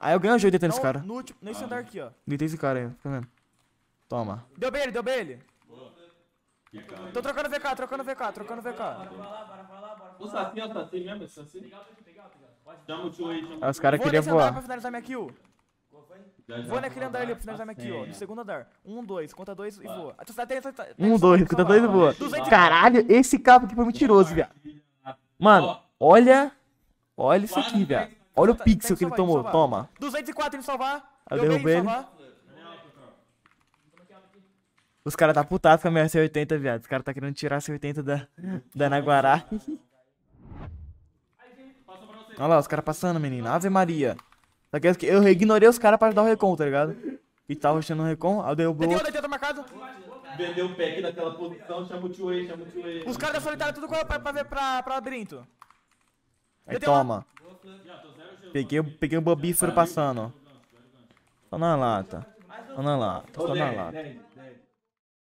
Aí eu ganho os 80 nesse Não, cara. No último, nesse andar aqui, ó. Deitei esse cara aí, fica vendo. Toma. Deu B ele, deu B ele. Tô trocando VK, trocando VK, trocando VK. O Saci é o Saci mesmo, esse Saci? Chama o tio aí, chama Aí os caras Vou queriam nesse andar pra voar. finalizar minha kill. Já, já. Vou naquele andar ali pra finalizar minha kill, ó. No segundo andar. Um, dois, conta dois e voa. Ah, tá- tem- tem- tem- tem Um, que dois, conta dois e boa. 200 Caralho, esse cabo aqui foi mentiroso, viado. Mano, olha. Olha isso aqui, viado. Olha o pixel que ele tomou. Toma. 204 ele salvar. Eu derrubei ele. salvar. Os caras tá putados com a minha C80, viado. Os caras tá querendo tirar a C80 da, da Naguará. Olha lá, os caras passando, menino. Ave Maria. Só que eu ignorei os caras pra dar o recon, tá ligado? E tava rushando o recon, aí eu dei o Tem bloco. outro 80 marcado. Vendeu o pack naquela posição, chama o tio aí, chama o tio aí. Os caras da solitária tudo pra, pra ver pra, pra labirinto. Aí toma. Peguei, peguei o bobífero passando. Só na lata. Só na lata, só na 10, lata. 10, 10.